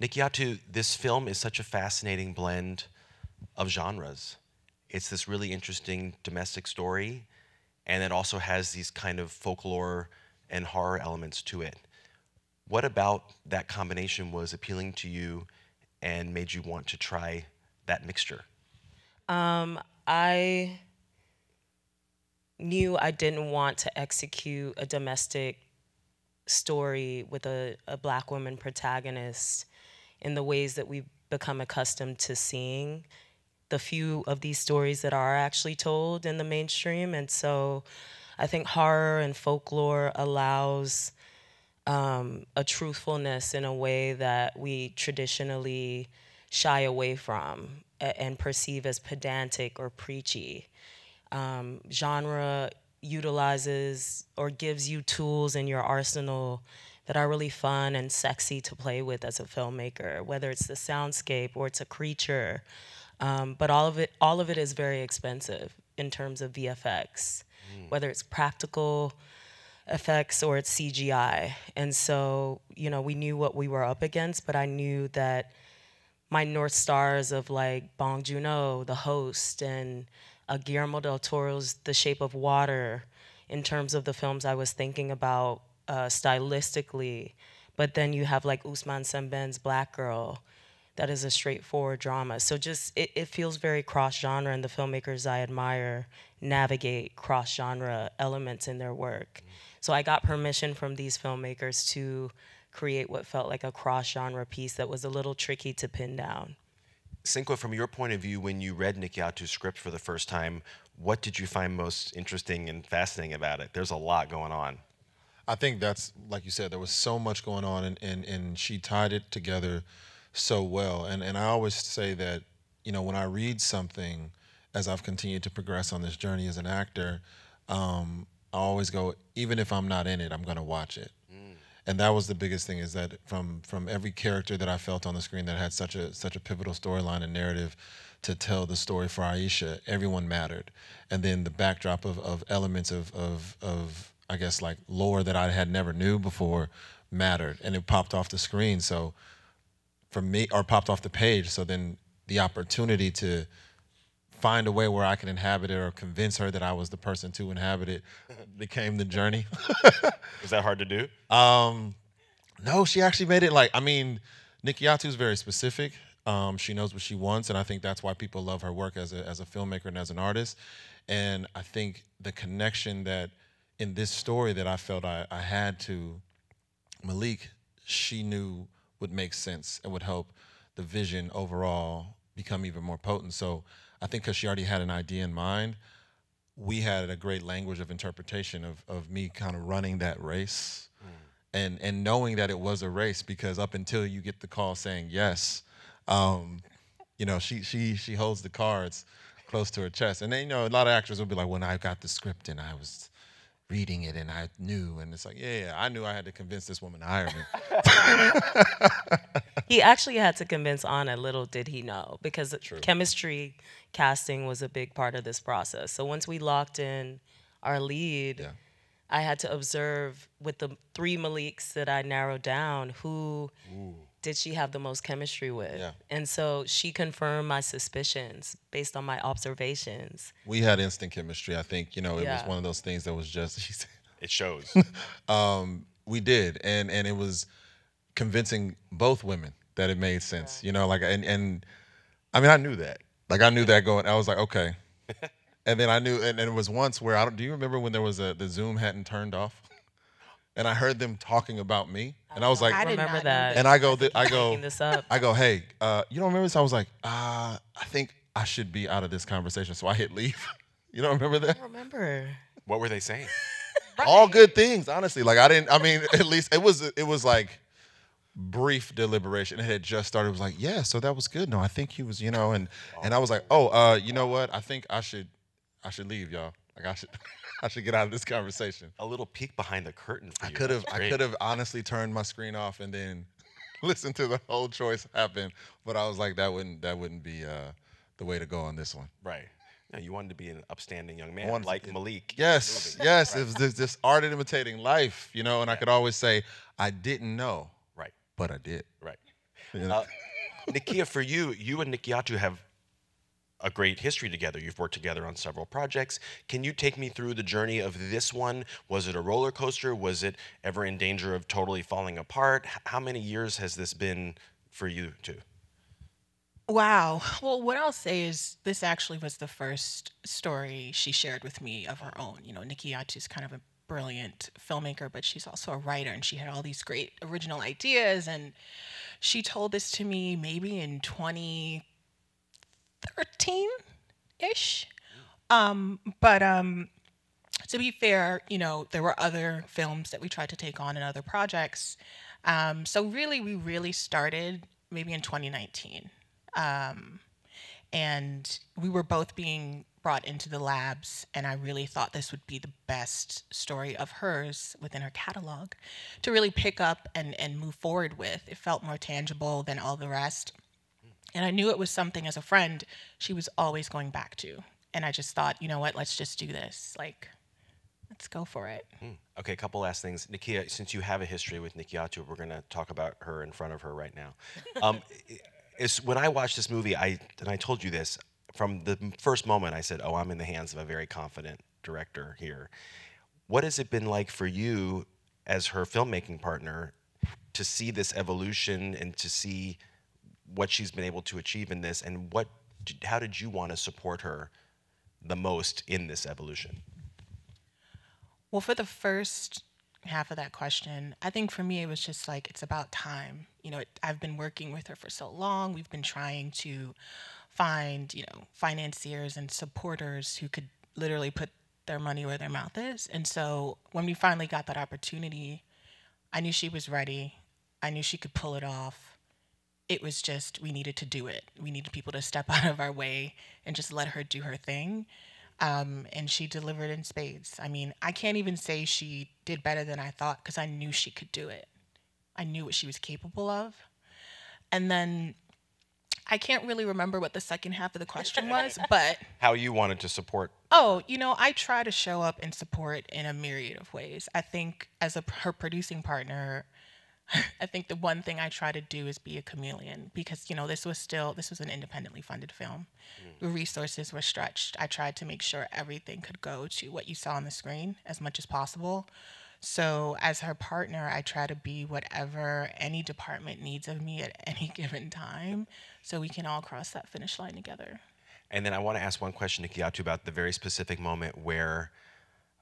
Nikyatu, this film is such a fascinating blend of genres. It's this really interesting domestic story, and it also has these kind of folklore and horror elements to it. What about that combination was appealing to you and made you want to try that mixture? Um, I knew I didn't want to execute a domestic story with a, a black woman protagonist in the ways that we've become accustomed to seeing the few of these stories that are actually told in the mainstream. And so I think horror and folklore allows um, a truthfulness in a way that we traditionally shy away from and perceive as pedantic or preachy. Um, genre utilizes or gives you tools in your arsenal that are really fun and sexy to play with as a filmmaker, whether it's the soundscape or it's a creature. Um, but all of it, all of it is very expensive in terms of VFX, mm. whether it's practical effects or it's CGI. And so, you know, we knew what we were up against, but I knew that my north stars of like Bong Joon-ho, The Host, and uh, Guillermo del Toro's The Shape of Water, in terms of the films I was thinking about uh, stylistically. But then you have like Ousmane Sembène's Black Girl, that is a straightforward drama. So just it, it feels very cross genre, and the filmmakers I admire navigate cross genre elements in their work. So I got permission from these filmmakers to create what felt like a cross genre piece that was a little tricky to pin down. Sinqua, from your point of view, when you read Nikyatu's script for the first time, what did you find most interesting and fascinating about it? There's a lot going on. I think that's like you said, there was so much going on, and, and, and she tied it together so well. And and I always say that, you know, when I read something, as I've continued to progress on this journey as an actor, um, I always go, even if I'm not in it, I'm gonna watch it. Mm. And that was the biggest thing is that from from every character that I felt on the screen that had such a such a pivotal storyline and narrative to tell the story for Aisha, everyone mattered. And then the backdrop of, of elements of, of of I guess like lore that I had never knew before mattered and it popped off the screen. So for me or popped off the page. So then the opportunity to find a way where I can inhabit it or convince her that I was the person to inhabit it became the journey. Was that hard to do? Um, no, she actually made it like I mean, Nikyatu is very specific. Um, she knows what she wants, and I think that's why people love her work as a as a filmmaker and as an artist. And I think the connection that in this story that I felt I, I had to Malik, she knew would make sense and would help the vision overall become even more potent. So I think because she already had an idea in mind, we had a great language of interpretation of, of me kind of running that race mm. and, and knowing that it was a race because up until you get the call saying yes, um, you know, she, she, she holds the cards close to her chest. And then, you know, a lot of actors will be like, when I got the script and I was reading it and I knew, and it's like, yeah, yeah I knew I had to convince this woman to hire me. he actually had to convince Anna, little did he know, because True. chemistry casting was a big part of this process. So once we locked in our lead, yeah. I had to observe with the three Maliks that I narrowed down who. Ooh did she have the most chemistry with? Yeah. And so she confirmed my suspicions based on my observations. We had instant chemistry. I think, you know, it yeah. was one of those things that was just it shows. um, we did. And and it was convincing both women that it made sense. Yeah. You know, like and and I mean I knew that. Like I knew that going I was like, okay. and then I knew and, and it was once where I don't do you remember when there was a the Zoom hadn't turned off? And I heard them talking about me, and I was like, I remember that. And I go, I go, I go, hey, uh, you don't remember this? I was like, uh, I think I should be out of this conversation, so I hit leave. you don't remember that? I don't remember. What were they saying? right. All good things, honestly. Like I didn't. I mean, at least it was. It was like brief deliberation. It had just started. It was like, yeah, so that was good. No, I think he was, you know, and and I was like, oh, uh, you know what? I think I should, I should leave, y'all. Like I should. I should get out of this conversation. A little peek behind the curtain for I could have I could have honestly turned my screen off and then listened to the whole choice happen, but I was like that wouldn't that wouldn't be uh, the way to go on this one. Right. Now you wanted to be an upstanding young man like Malik. Yes, yes. Right. It was this, this art of imitating life, you know, and yeah. I could always say I didn't know. Right. But I did. Right. Uh, Nikkia, for you, you and Nikyatu have a great history together. You've worked together on several projects. Can you take me through the journey of this one? Was it a roller coaster? Was it ever in danger of totally falling apart? How many years has this been for you two? Wow. Well, what I'll say is this actually was the first story she shared with me of her own. You know, Nikki is kind of a brilliant filmmaker, but she's also a writer and she had all these great original ideas. And she told this to me maybe in 2013 ish. Um, but um, to be fair, you know, there were other films that we tried to take on and other projects. Um, so really, we really started maybe in 2019 um, and we were both being brought into the labs and i really thought this would be the best story of hers within her catalog to really pick up and, and move forward with it felt more tangible than all the rest and i knew it was something as a friend she was always going back to and i just thought you know what let's just do this like let's go for it Okay, a couple last things. Nikkia, since you have a history with Nikyatu, we're going to talk about her in front of her right now. Um, when I watched this movie, I and I told you this from the first moment. I said, "Oh, I'm in the hands of a very confident director here." What has it been like for you, as her filmmaking partner, to see this evolution and to see what she's been able to achieve in this, and what, how did you want to support her the most in this evolution? Well, for the first half of that question, I think for me it was just like it's about time. You know, it, I've been working with her for so long. We've been trying to find, you know, financiers and supporters who could literally put their money where their mouth is. And so when we finally got that opportunity, I knew she was ready. I knew she could pull it off. It was just we needed to do it. We needed people to step out of our way and just let her do her thing um, and she delivered in spades. I mean, I can't even say she did better than I thought because I knew she could do it. I knew what she was capable of. And then I can't really remember what the second half of the question was, but How you wanted to support oh, you know, I try to show up and support in a myriad of ways. I think as a her producing partner, I think the one thing I try to do is be a chameleon because you know this was still this was an independently funded film. The resources were stretched. I tried to make sure everything could go to what you saw on the screen as much as possible. So as her partner, I try to be whatever any department needs of me at any given time, so we can all cross that finish line together. And then I want to ask one question to Kiatu about the very specific moment where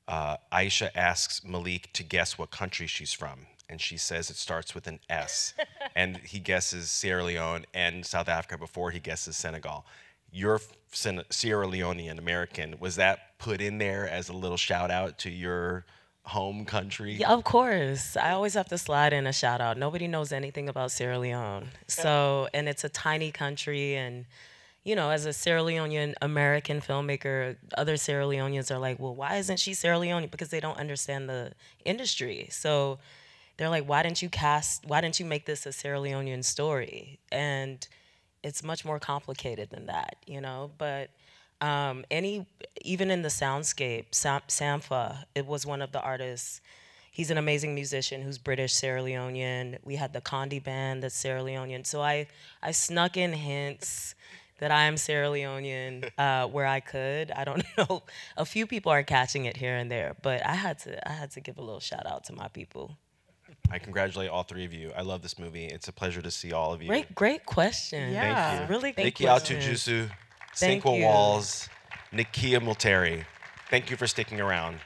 uh, Aisha asks Malik to guess what country she's from. And she says it starts with an S. and he guesses Sierra Leone and South Africa before he guesses Senegal. You're Sen- Sierra Leonean American. Was that put in there as a little shout out to your home country? Yeah, of course. I always have to slide in a shout out. Nobody knows anything about Sierra Leone. So, and it's a tiny country. And, you know, as a Sierra Leonean American filmmaker, other Sierra Leoneans are like, well, why isn't she Sierra Leone? Because they don't understand the industry. So they're like, why didn't you cast, why didn't you make this a Sierra Leonean story? And it's much more complicated than that, you know? But, um, any even in the soundscape, Sam, Sampha, it was one of the artists. He's an amazing musician who's British Sierra Leonean. We had the Kondi band that's Sierra Leonean. So I I snuck in hints that I am Sierra Leonean uh, where I could. I don't know. A few people are catching it here and there, but I had to I had to give a little shout out to my people. I congratulate all three of you. I love this movie. It's a pleasure to see all of you. Great great question. Yeah. Thank Really good Nikyatu question. Jusu, Thank Sinqua you. Walls, Nikkia Moulterie. Thank you for sticking around.